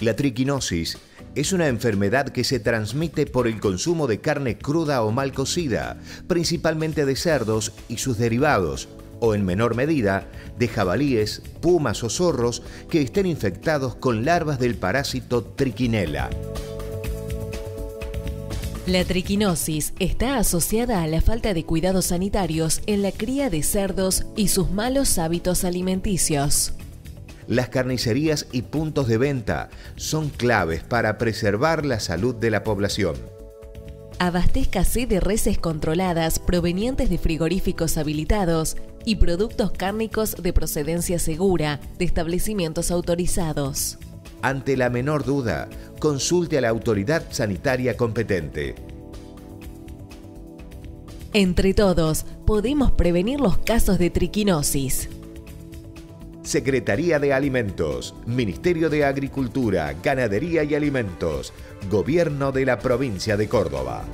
La triquinosis es una enfermedad que se transmite por el consumo de carne cruda o mal cocida, principalmente de cerdos y sus derivados, o en menor medida de jabalíes, pumas o zorros que estén infectados con larvas del parásito triquinela. La triquinosis está asociada a la falta de cuidados sanitarios en la cría de cerdos y sus malos hábitos alimenticios. Las carnicerías y puntos de venta son claves para preservar la salud de la población. Abastézcase de reses controladas provenientes de frigoríficos habilitados y productos cárnicos de procedencia segura de establecimientos autorizados. Ante la menor duda, consulte a la autoridad sanitaria competente. Entre todos, podemos prevenir los casos de triquinosis. Secretaría de Alimentos, Ministerio de Agricultura, Ganadería y Alimentos, Gobierno de la Provincia de Córdoba.